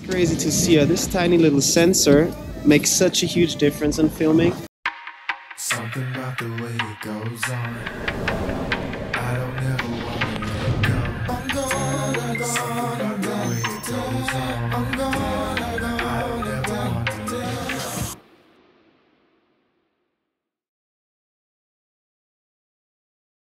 It's crazy to see how this tiny little sensor makes such a huge difference in filming. Something about the way it goes on. I don't ever want to go. I'm I'm I'm